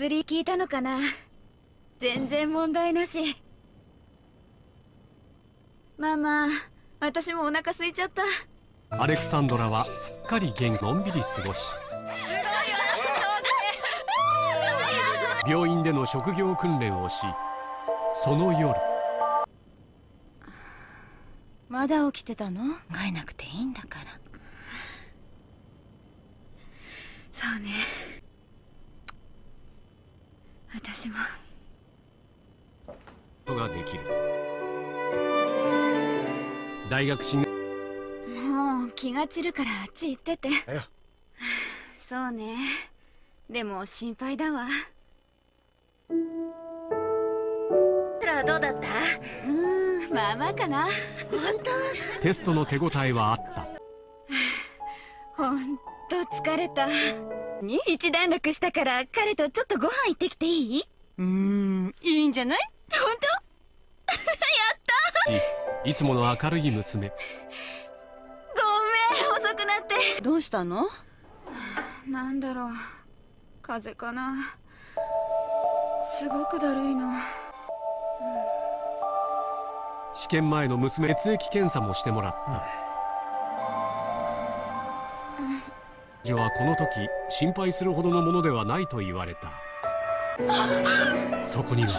薬効いたのかな？全然問題なし。ママ私もお腹空いちゃった。アレクサンドラはすっかり元気のんびり過ごし。病院での職業訓練をしその夜。まだ起きてたの？帰えなくていいんだから。そうね私もことができる。大学進もう気が散るからあっち行ってて。そうね。でも心配だわ。らどうだった？うんまあまあかな。本テストの手応えはあった。当本当疲れた。一段落したから彼とちょっとご飯行ってきていい？うーん。いいんじゃない？本当？やった！いつもの明るい娘。ごめん遅くなって。どうしたの？なんだろう。風邪かな。すごくだるいの。試験前の娘血液検査もしてもらった。女はこの時心配するほどのものではないと言われたそこには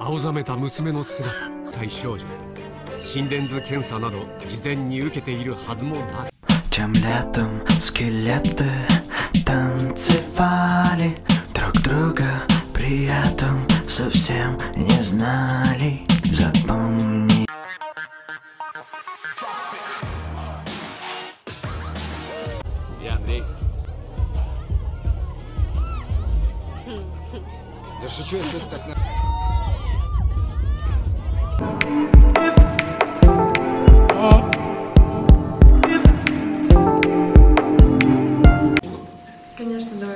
青ざめた娘の姿最少女心電図検査など事前に受けているはずもなく Тем летом скелеты танцевали Друг друга при этом совсем не знали Запомни いやね。Да шучу, я что-то так на... Конечно, давай.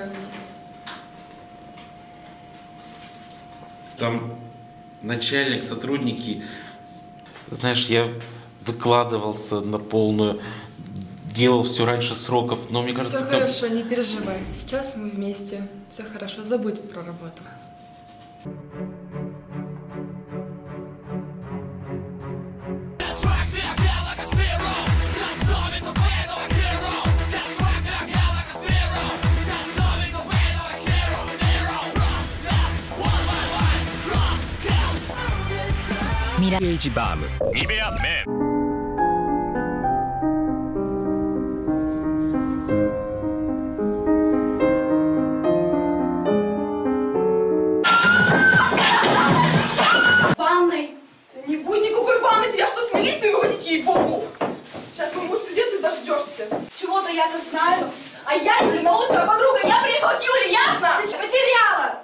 Там начальник, сотрудники. Знаешь, я выкладывался на полную, делал все раньше сроков, но мне кажется, Все там- хорошо, не переживай. Сейчас мы вместе. Все хорошо, забудь про работу. ミラエージバーム。ニベアメン。полицию и уходите, ей-богу! Сейчас моему студенту дождешься. Чего-то я-то знаю, а я не научная подруга, я приехала к Юле, ясно? Потеряла!